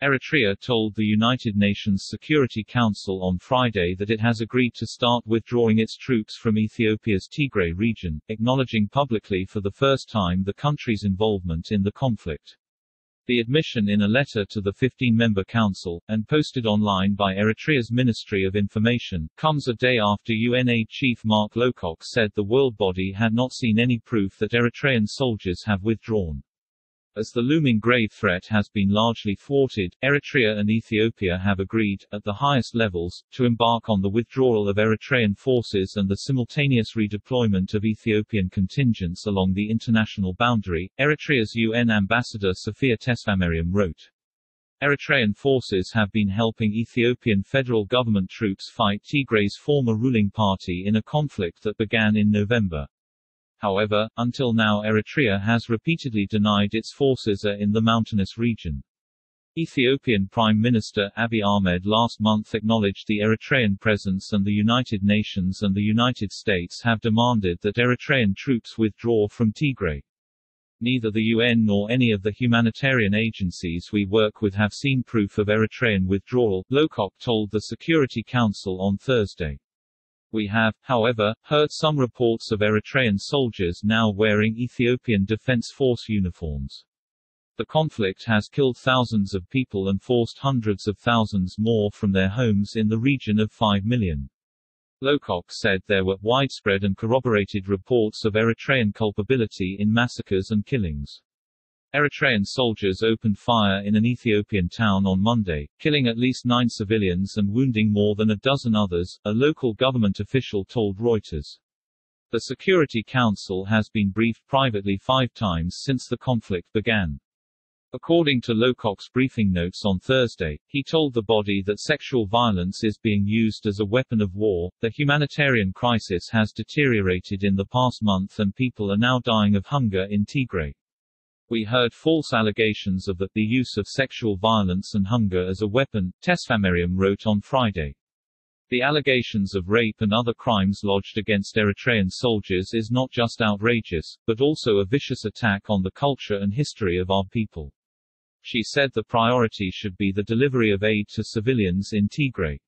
Eritrea told the United Nations Security Council on Friday that it has agreed to start withdrawing its troops from Ethiopia's Tigray region, acknowledging publicly for the first time the country's involvement in the conflict. The admission in a letter to the 15-member council, and posted online by Eritrea's Ministry of Information, comes a day after UNA chief Mark Lowcock said the world body had not seen any proof that Eritrean soldiers have withdrawn. As the looming grave threat has been largely thwarted, Eritrea and Ethiopia have agreed, at the highest levels, to embark on the withdrawal of Eritrean forces and the simultaneous redeployment of Ethiopian contingents along the international boundary, Eritrea's UN ambassador Sophia Tesfamariam wrote. Eritrean forces have been helping Ethiopian federal government troops fight Tigray's former ruling party in a conflict that began in November. However, until now Eritrea has repeatedly denied its forces are in the mountainous region. Ethiopian Prime Minister Abiy Ahmed last month acknowledged the Eritrean presence and the United Nations and the United States have demanded that Eritrean troops withdraw from Tigray. Neither the UN nor any of the humanitarian agencies we work with have seen proof of Eritrean withdrawal, Lowcock told the Security Council on Thursday. We have, however, heard some reports of Eritrean soldiers now wearing Ethiopian Defense Force uniforms. The conflict has killed thousands of people and forced hundreds of thousands more from their homes in the region of 5 million. Lowcock said there were widespread and corroborated reports of Eritrean culpability in massacres and killings. Eritrean soldiers opened fire in an Ethiopian town on Monday, killing at least nine civilians and wounding more than a dozen others, a local government official told Reuters. The Security Council has been briefed privately five times since the conflict began. According to Lowcock's briefing notes on Thursday, he told the body that sexual violence is being used as a weapon of war, the humanitarian crisis has deteriorated in the past month and people are now dying of hunger in Tigray. We heard false allegations of the, the use of sexual violence and hunger as a weapon, Tesfamariam wrote on Friday. The allegations of rape and other crimes lodged against Eritrean soldiers is not just outrageous, but also a vicious attack on the culture and history of our people. She said the priority should be the delivery of aid to civilians in Tigray.